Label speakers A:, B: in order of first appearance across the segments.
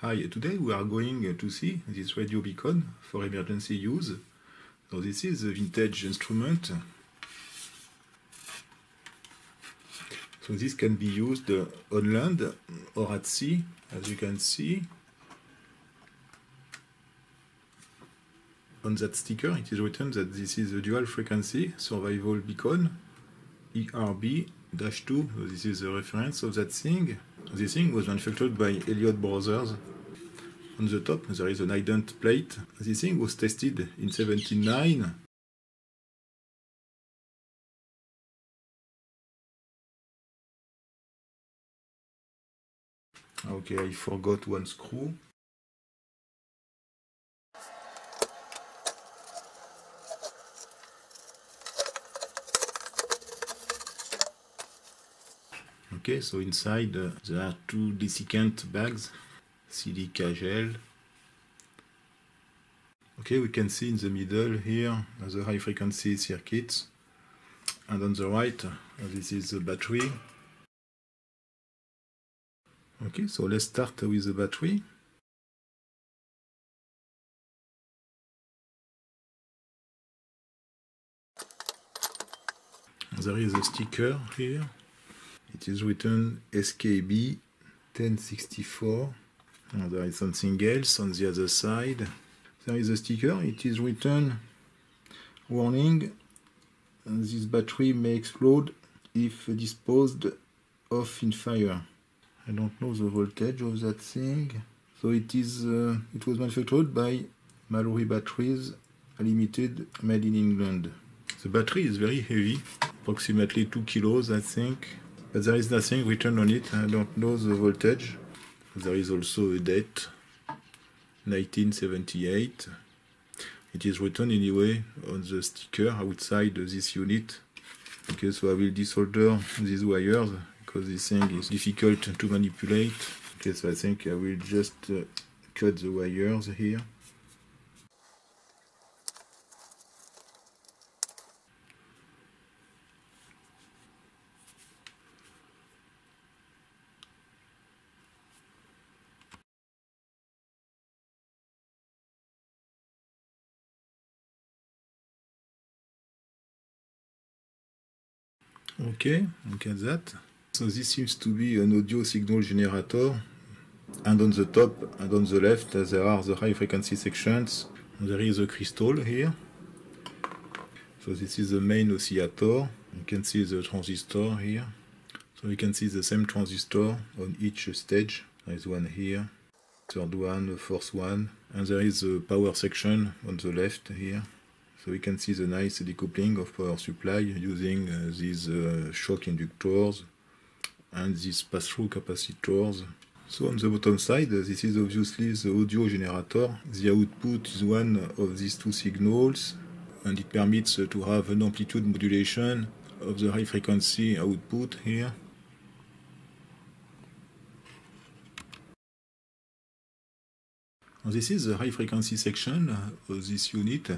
A: Hi, today we are going to see this radio beacon for emergency use. So this is a vintage instrument. So this can be used on land or at sea, as you can see. On that sticker it is written that this is a dual frequency survival beacon ERB-2. So this is the reference of that thing. This thing was manufactured by Elliott Brothers. On the top there is an ident plate. This thing was tested in 79. Okay, I forgot one screw. Okay, so inside uh, there are two desiccant bags, silica gel. Okay, we can see in the middle here the high frequency circuits. and on the right uh, this is the battery. Okay, so let's start with the battery. There is a sticker here it is written SKB 1064. And there is something else on the other side. There is a sticker. It is written warning this battery may explode if disposed of in fire. I don't know the voltage of that thing. So it is uh, it was manufactured by Mallory Batteries Limited made in England. The battery is very heavy, approximately 2 kilos I think but there is nothing written on it. I don't know the voltage. There is also a date, 1978. It is written anyway on the sticker outside this unit. Okay, so I will desolder these wires because this thing is difficult to manipulate. Okay, so I think I will just uh, cut the wires here. Okay, look at that. So this seems to be an audio signal generator. And on the top and on the left there are the high frequency sections. There is a crystal here. So this is the main oscillator. You can see the transistor here. So you can see the same transistor on each stage. There is one here, third one, fourth one. And there is a power section on the left here. So we can see the nice decoupling of power supply using uh, these uh, shock inductors and these pass-through capacitors. So on the bottom side, uh, this is obviously the audio generator. The output is one of these two signals and it permits to have an amplitude modulation of the high frequency output here. This is the high frequency section of this unit.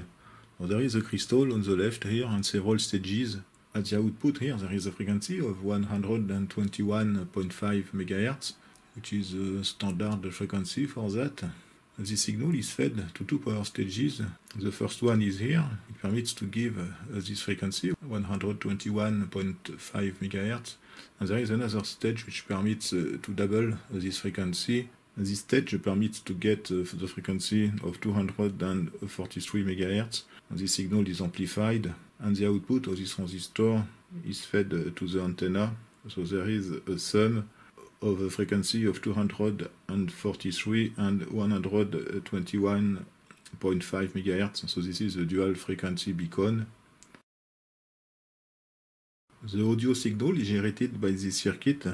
A: Well, there is a crystal on the left here and several stages. At the output here there is a frequency of 121.5 MHz, which is a standard frequency for that. This signal is fed to two power stages. The first one is here. It permits to give this frequency, 121.5 MHz. And there is another stage which permits uh, to double this frequency this stage permits to get uh, the frequency of 243 MHz. This signal is amplified and the output of this transistor is fed uh, to the antenna. So there is a sum of a frequency of 243 and 121.5 MHz. So this is a dual frequency beacon. The audio signal is generated by this circuit.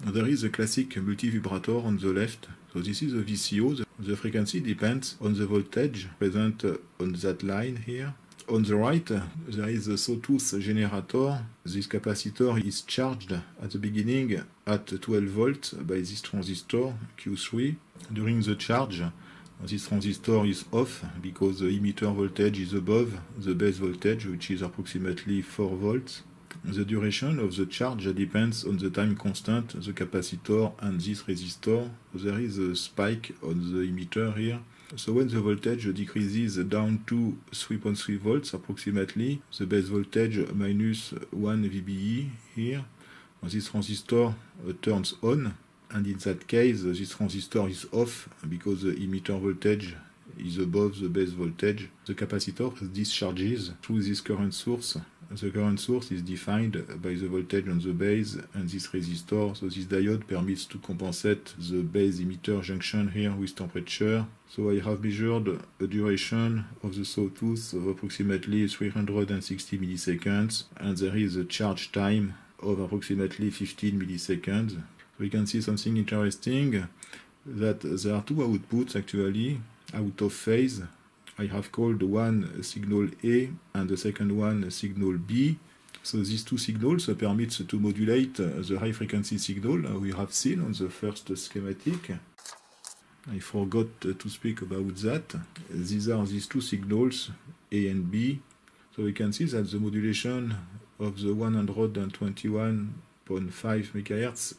A: There is a classic multi-vibrator on the left so this is a VCO. The frequency depends on the voltage present on that line here. On the right, there is a sawtooth generator. This capacitor is charged at the beginning at 12 volts by this transistor Q3. During the charge, this transistor is off because the emitter voltage is above the base voltage, which is approximately 4 volts. The duration of the charge depends on the time constant, the capacitor and this resistor. There is a spike on the emitter here. So when the voltage decreases down to 3.3 volts approximately, the base voltage minus 1 VBE here, this transistor turns on and in that case this transistor is off because the emitter voltage is above the base voltage. The capacitor discharges through this current source. The current source is defined by the voltage on the base and this resistor. So this diode permits to compensate the base emitter junction here with temperature. So I have measured a duration of the sawtooth of approximately 360 milliseconds and there is a charge time of approximately 15 milliseconds. We can see something interesting that there are two outputs actually out of phase. I have called one signal A and the second one signal B. So these two signals permit to modulate uh, the high frequency signal uh, we have seen on the first schematic. I forgot uh, to speak about that. These are these two signals, A and B. So we can see that the modulation of the 121.5 MHz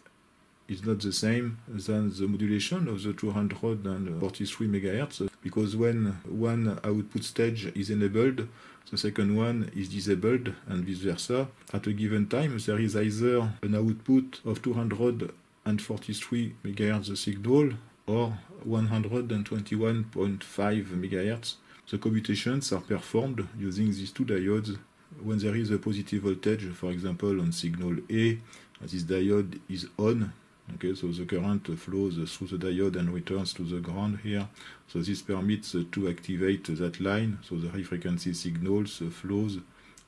A: is not the same than the modulation of the 243 MHz because when one output stage is enabled, the second one is disabled and vice versa. At a given time, there is either an output of 243 MHz signal or 121.5 MHz. The computations are performed using these two diodes. When there is a positive voltage, for example on signal A, this diode is on Okay, so the current flows through the diode and returns to the ground here. So this permits to activate that line. So the high frequency signals flows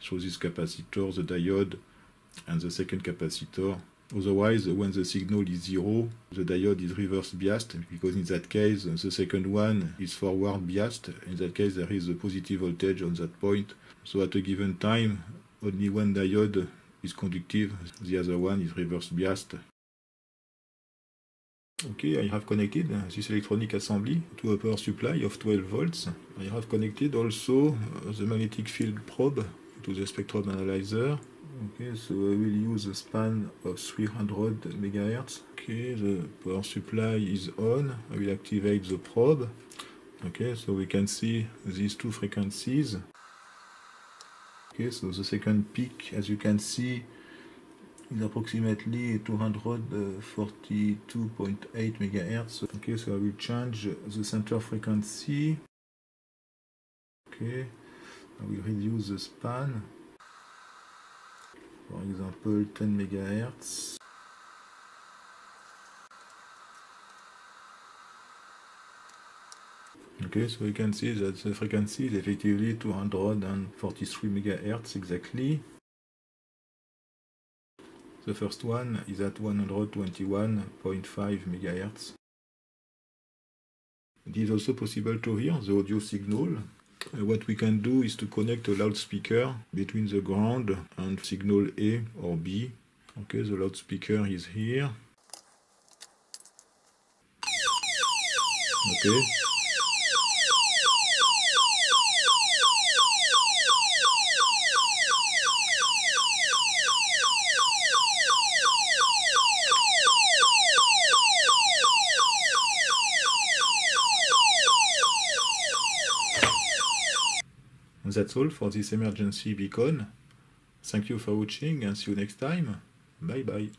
A: through this capacitor, the diode, and the second capacitor. Otherwise, when the signal is zero, the diode is reverse biased because in that case, the second one is forward biased. In that case, there is a positive voltage on that point. So at a given time, only one diode is conductive, the other one is reverse biased. Okay, I have connected this electronic assembly to a power supply of 12 volts. I have connected also the magnetic field probe to the spectrum analyzer. Okay, so I will use a span of 300 MHz. Okay, the power supply is on. I will activate the probe. Okay, so we can see these two frequencies. Okay, so the second peak, as you can see, is approximately 242.8 MHz. Okay, so I will change the center frequency. Okay, I will reduce the span. For example, 10 MHz. Okay, so you can see that the frequency is effectively 243 MHz exactly. The first one is at 121.5 MHz. It is also possible to hear the audio signal. Uh, what we can do is to connect a loudspeaker between the ground and signal A or B. Okay, the loudspeaker is here. Okay, that's all for this emergency beacon. Thank you for watching and see you next time. Bye bye.